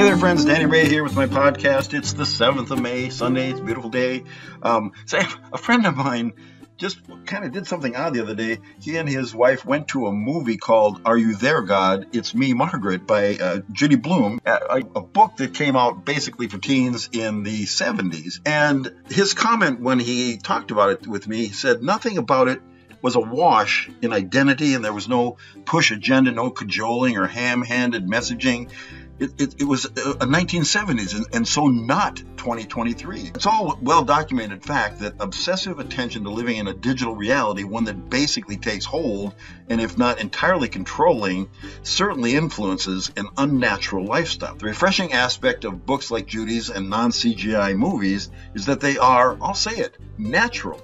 Hey there, friends. Danny Ray here with my podcast. It's the 7th of May, Sunday. It's a beautiful day. Um, so a friend of mine just kind of did something odd the other day. He and his wife went to a movie called Are You There, God? It's Me, Margaret by uh, Judy Blume, a, a, book that came out basically for teens in the 70s. And his comment when he talked about it with me, said nothing about it was a wash in identity and there was no push agenda, no cajoling or ham handed messaging it, it, it was a 1970s and, and, so not 2023. It's all well documented fact that obsessive attention to living in a digital reality, one that basically takes hold and if not entirely controlling, certainly influences an unnatural lifestyle. The refreshing aspect of books like Judy's and non CGI movies is that they are, I'll say it, natural.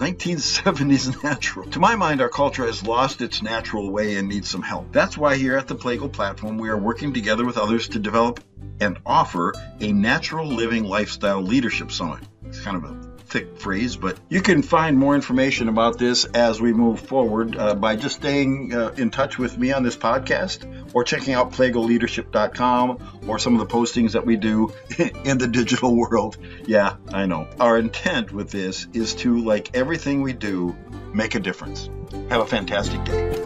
1970s natural. To my mind, our culture has lost its natural way and needs some help. That's why here at the PLAGO platform, we are working together with others to develop and offer a natural living lifestyle leadership summit. It's kind of a thick phrase, but you can find more information about this as we move forward uh, by just staying uh, in touch with me on this podcast or checking out plagoleadership.com or some of the postings that we do in the digital world. Yeah, I know. Our intent with this is to, like everything we do, make a difference. Have a fantastic day.